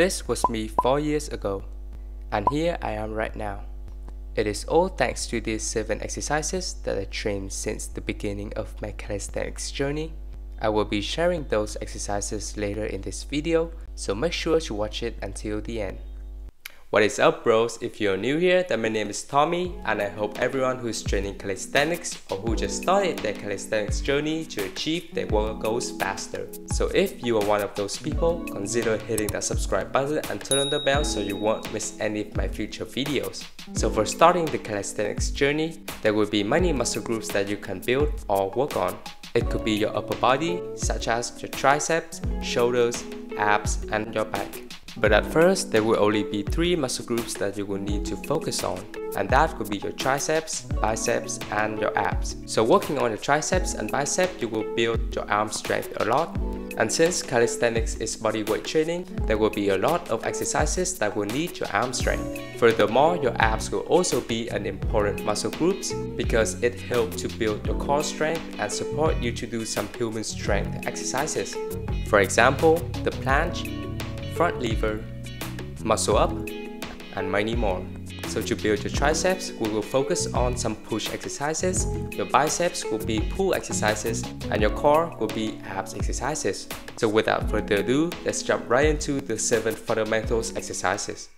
This was me 4 years ago, and here I am right now. It is all thanks to these 7 exercises that I trained since the beginning of my calisthenics journey. I will be sharing those exercises later in this video, so make sure to watch it until the end. What is up bros? If you're new here, then my name is Tomi and I hope everyone who is training calisthenics or who just started their calisthenics journey to achieve their workout goals faster. So if you are one of those people, consider hitting that subscribe button and turn on the bell so you won't miss any of my future videos. So for starting the calisthenics journey, there will be many muscle groups that you can build or work on. It could be your upper body, such as your triceps, shoulders, abs, and your back. But at first, there will only be three muscle groups that you will need to focus on, and that could be your triceps, biceps, and your abs. So working on your triceps and biceps, you will build your arm strength a lot. And since calisthenics is body weight training, there will be a lot of exercises that will need your arm strength. Furthermore, your abs will also be an important muscle group because it helps to build your core strength and support you to do some human strength exercises. For example, the planche, front lever, muscle up, and many more. So to build your triceps, we will focus on some push exercises, your biceps will be pull exercises, and your core will be abs exercises. So without further ado, let's jump right into the 7 fundamentals exercises.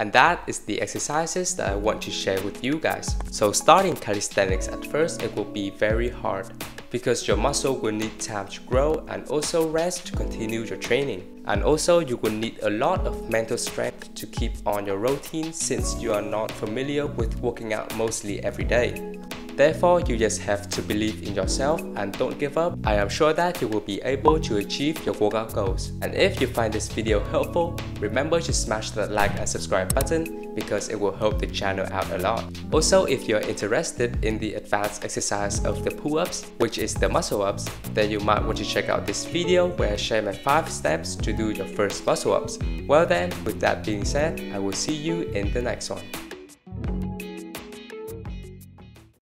And that is the exercises that I want to share with you guys. So starting calisthenics at first, it will be very hard because your muscle will need time to grow and also rest to continue your training. And also you will need a lot of mental strength to keep on your routine since you are not familiar with working out mostly every day. Therefore, you just have to believe in yourself and don't give up. I am sure that you will be able to achieve your workout goals. And if you find this video helpful, remember to smash that like and subscribe button because it will help the channel out a lot. Also, if you're interested in the advanced exercise of the pull-ups, which is the muscle ups, then you might want to check out this video where I share my 5 steps to do your first muscle ups. Well then, with that being said, I will see you in the next one.